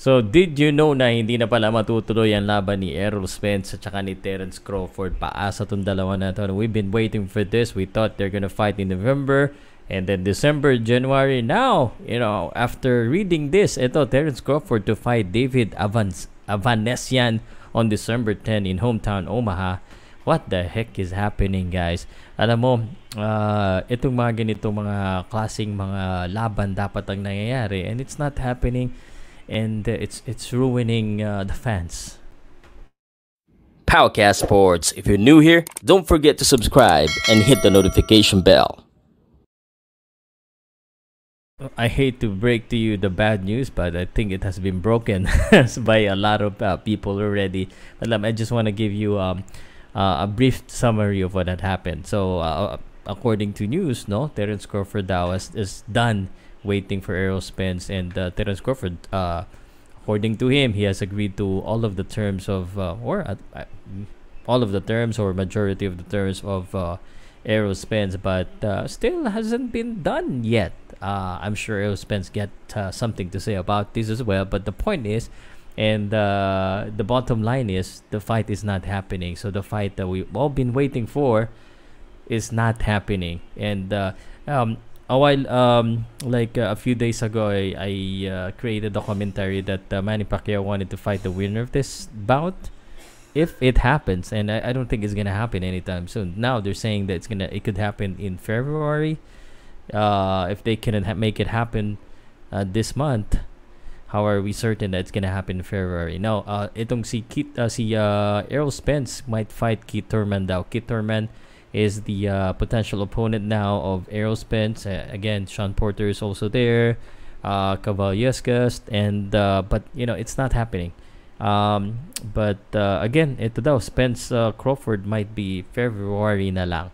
So, did you know na hindi na pala matutuloy ang laban ni Errol Spence at saka ni Terence Crawford? Paasa tong dalawa na to. We've been waiting for this. We thought they're gonna fight in November and then December, January. Now, you know, after reading this, ito, Terence Crawford to fight David Avans Avanesian on December 10 in hometown Omaha. What the heck is happening, guys? Alam mo, uh, itong mga ganito mga klaseng mga laban dapat ang nangyayari and it's not happening and uh, it's it's ruining uh, the fans. Powcast Sports. If you're new here, don't forget to subscribe and hit the notification bell. I hate to break to you the bad news, but I think it has been broken by a lot of uh, people already. But um, I just want to give you um, uh, a brief summary of what had happened. So, uh, according to news, no, Terence Crawford now is, is done waiting for Errol Spence and uh, Terence Crawford. Uh, according to him, he has agreed to all of the terms of, uh, or uh, uh, all of the terms or majority of the terms of uh, Errol Spence, but uh, still hasn't been done yet. Uh, I'm sure Errol Spence get something to say about this as well. But the point is, and the bottom line is, the fight is not happening. So the fight that we've all been waiting for is not happening. And um, a while um like uh, a few days ago I, I uh, created a commentary that uh, Manny Pacquiao wanted to fight the winner of this bout if it happens. And I, I don't think it's gonna happen anytime soon. Now they're saying that it's gonna it could happen in February. Uh if they can ha- make it happen uh, this month how are we certain that it's gonna happen in February? Now uh itong si Kit uh, si uh, Errol Spence might fight Keith Thurman daw. Keith Thurman is the uh, potential opponent now of Errol Spence. Uh, again, Shawn Porter is also there, uh, and uh, but you know it's not happening. Um, but uh, again, ito daw, Spence uh, Crawford might be February na lang.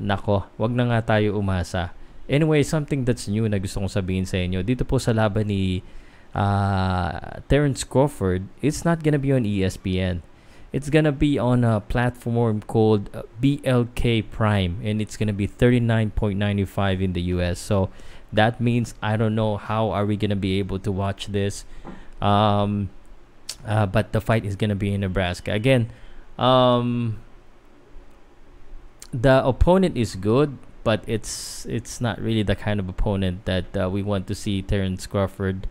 Nako, wag na nga tayo umasa. Anyway, something that's new na gusto kong sabihin sa inyo. Dito po sa laban ni uh, Terence Crawford, it's not gonna be on ESPN it's gonna be on a platform called uh, BLK Prime, and it's gonna be 39.95 in the US. So that means I don't know how are we gonna be able to watch this. Um, uh, but the fight is gonna be in Nebraska again. Um, the opponent is good, but it's it's not really the kind of opponent that uh, we want to see Terence Crawford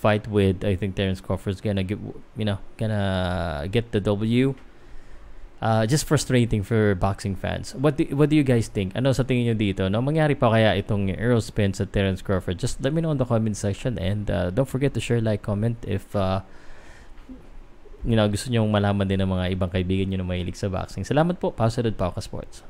fight with. I think Terence Crawford's gonna get you know gonna get the W. Uh, just frustrating for boxing fans. What do, what do you guys think? Ano sa tingin niyo dito? No, mangyari pa kaya itong Errol Spence at Terence Crawford? Just let me know in the comment section and uh, don't forget to share, like, comment if uh, you know, gusto niyo malaman din ng mga ibang kaibigan niyo na mahilig sa boxing. Salamat po. Pausa Pauka Sports.